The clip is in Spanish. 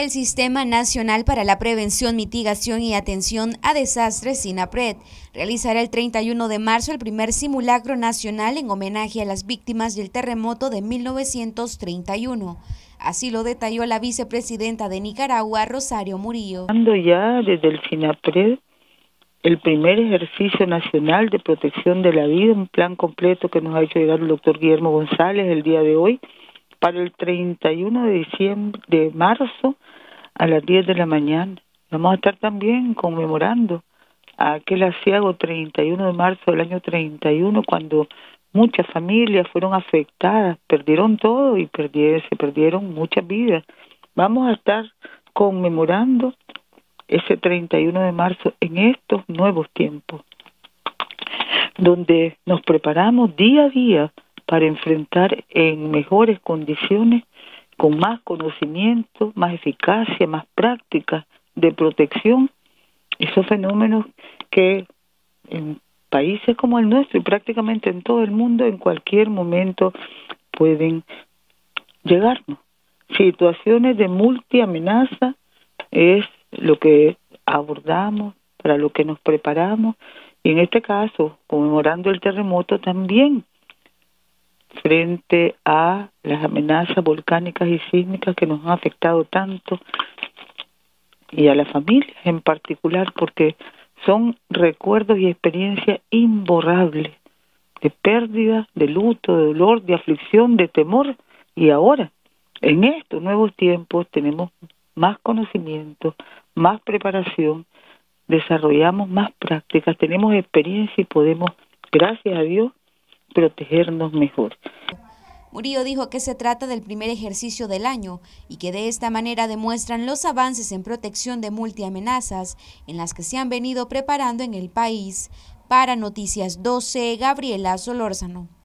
El Sistema Nacional para la Prevención, Mitigación y Atención a Desastres, SINAPRED, realizará el 31 de marzo el primer simulacro nacional en homenaje a las víctimas del terremoto de 1931. Así lo detalló la vicepresidenta de Nicaragua, Rosario Murillo. ya desde el SINAPRED el primer ejercicio nacional de protección de la vida, un plan completo que nos ha hecho llegar el doctor Guillermo González el día de hoy, para el 31 de diciembre, de marzo a las 10 de la mañana. Vamos a estar también conmemorando aquel asiago 31 de marzo del año 31 cuando muchas familias fueron afectadas, perdieron todo y se perdieron muchas vidas. Vamos a estar conmemorando ese 31 de marzo en estos nuevos tiempos, donde nos preparamos día a día para enfrentar en mejores condiciones, con más conocimiento, más eficacia, más práctica de protección, esos fenómenos que en países como el nuestro y prácticamente en todo el mundo en cualquier momento pueden llegarnos. Situaciones de multiamenaza es lo que abordamos, para lo que nos preparamos, y en este caso, conmemorando el terremoto también, frente a las amenazas volcánicas y sísmicas que nos han afectado tanto y a las familias en particular porque son recuerdos y experiencias imborrables de pérdida, de luto, de dolor, de aflicción, de temor. Y ahora en estos nuevos tiempos tenemos más conocimiento, más preparación, desarrollamos más prácticas, tenemos experiencia y podemos, gracias a Dios, protegernos mejor. Murillo dijo que se trata del primer ejercicio del año y que de esta manera demuestran los avances en protección de multiamenazas en las que se han venido preparando en el país. Para Noticias 12, Gabriela Solórzano.